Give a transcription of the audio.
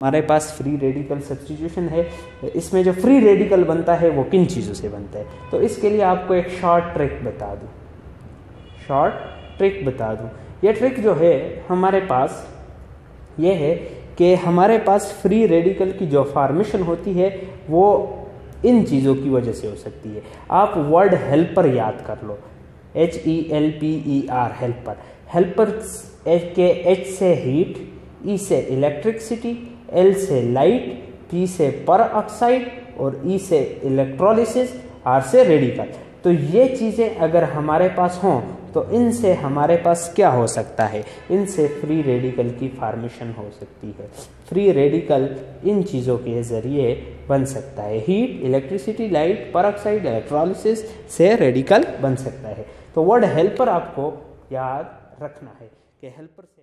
हमारे पास free radical substitution है, इसमें जो फ्री रेडिकल बनता है, वो किन चीज़ों से बनता है? तो इसके लिए आपको एक शॉर्ट ट्रिक बता दूँ। शॉर्ट ट्रिक बता दूँ। ये ट्रिक जो है, हमारे पास ये है कि हमारे पास फ्री रेडिकल की जो फॉर्मेशन होती है, वो इन चीज़ों की वजह से हो सकती है। आप वर्ड हेल्पर याद कर लो। H E L P E R helper helper के एच से हीट ई e से इलेक्ट्रिसिटी एल से लाइट पी से पर ऑक्साइड और ई e से इलेक्ट्रोलिसिस आर से रेडिकल तो ये चीज़ें अगर हमारे पास हों तो इनसे हमारे पास क्या हो सकता है? इनसे फ्री रेडिकल की फार्मेशन हो सकती है। फ्री रेडिकल इन चीज़ों के ज़रिए बन सकता है। Heat electricity light peroxide electrolysis से रेडिकल बन सकता है। तो वर्ड हेल्पर आपको याद रखना है कि हेल्पर से